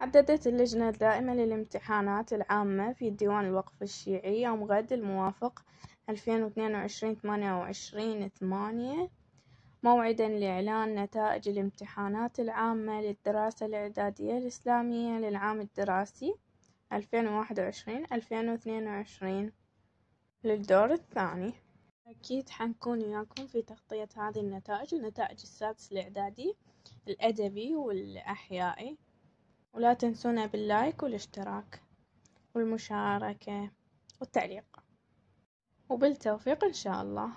حددت اللجنة الدائمة للامتحانات العامة في ديوان الوقف الشيعي يوم غد الموافق ألفين واثنين وعشرين ثمانية وعشرين ثمانية موعدا لإعلان نتائج الامتحانات العامة للدراسة الإعدادية الإسلامية للعام الدراسي ألفين وواحد وعشرين ألفين واثنين وعشرين. للدور الثاني. أكيد حنكون وياكم في تغطية هذه النتائج النتائج السادس الإعدادي الأدبي والأحيائي. ولا تنسونا باللايك والاشتراك والمشاركة والتعليق. وبالتوفيق إن شاء الله.